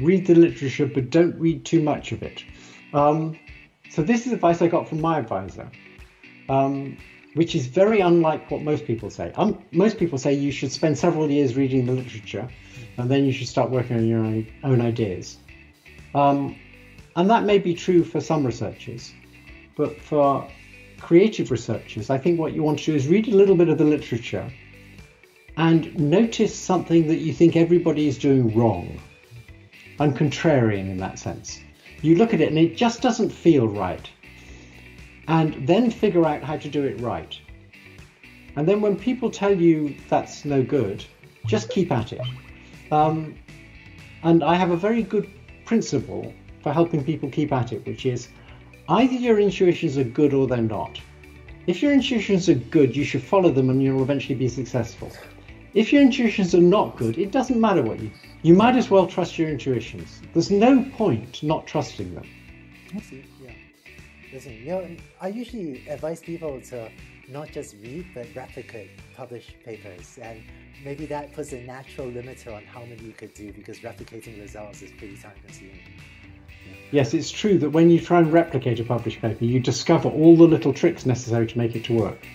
read the literature, but don't read too much of it. Um, so this is advice I got from my advisor, um, which is very unlike what most people say. Um, most people say you should spend several years reading the literature, and then you should start working on your own, own ideas. Um, and that may be true for some researchers, but for creative researchers, I think what you want to do is read a little bit of the literature and notice something that you think everybody is doing wrong. I'm contrarian in that sense. You look at it and it just doesn't feel right. And then figure out how to do it right. And then when people tell you that's no good, just keep at it. Um, and I have a very good principle for helping people keep at it, which is either your intuitions are good or they're not. If your intuitions are good, you should follow them and you'll eventually be successful. If your intuitions are not good, it doesn't matter what you you might as well trust your intuitions. There's no point not trusting them. I see, yeah. Listen, you know, I usually advise people to not just read but replicate published papers and maybe that puts a natural limiter on how many you could do because replicating results is pretty time consuming. Yes, it's true that when you try and replicate a published paper, you discover all the little tricks necessary to make it to work.